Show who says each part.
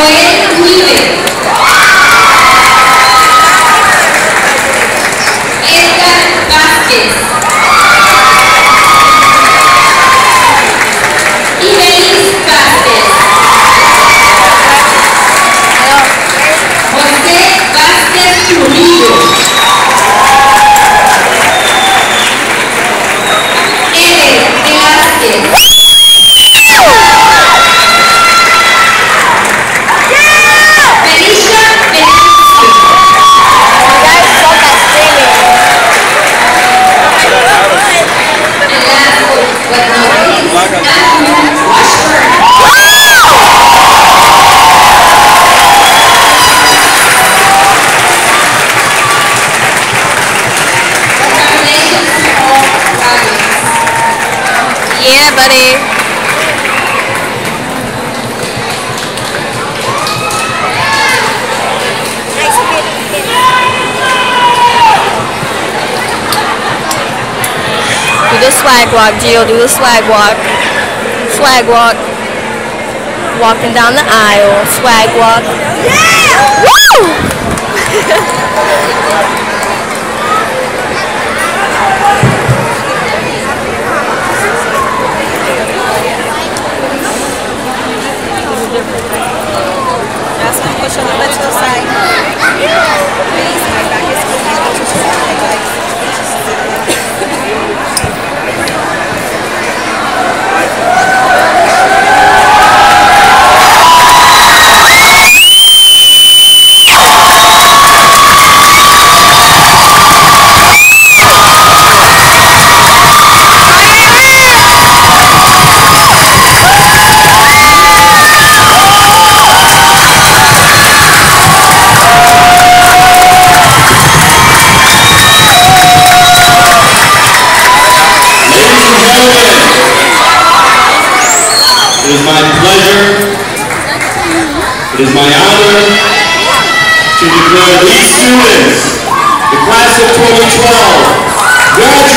Speaker 1: Joel Uribe. Vázquez.
Speaker 2: Yeah, buddy. Do the swag walk, Gio. Do the swag walk. Swag walk. Walking down the aisle. Swag walk. Yeah! Woo!
Speaker 3: Jasmine, push a little bit to the side. Please, my
Speaker 4: pleasure, it is my honor to declare these students, the class of 2012, graduates.